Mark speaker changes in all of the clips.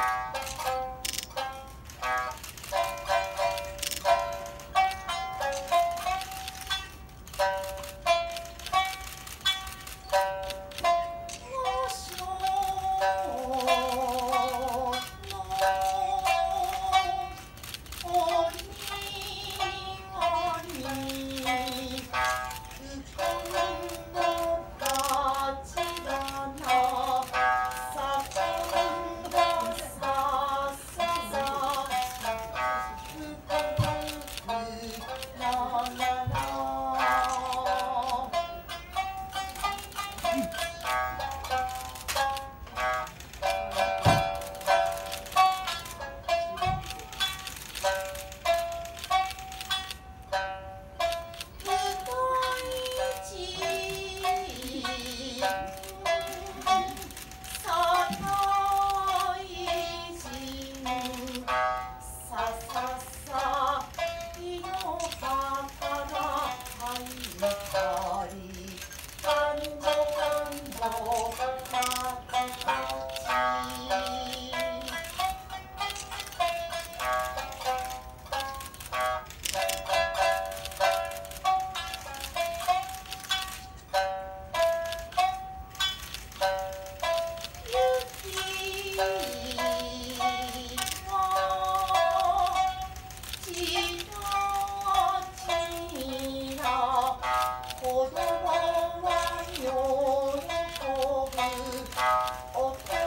Speaker 1: you salsa. outro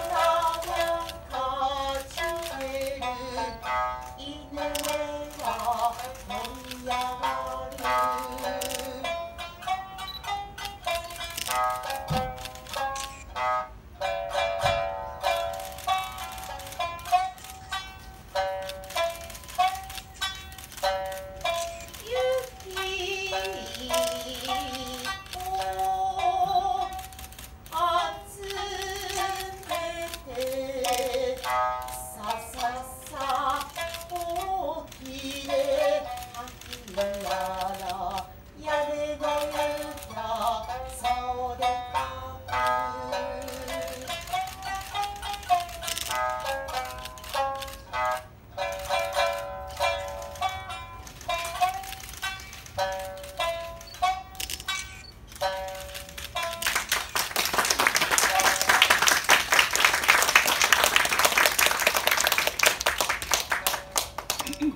Speaker 1: じ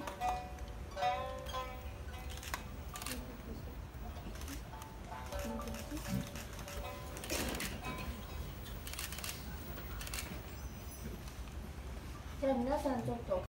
Speaker 1: ゃあ皆さんちょっと。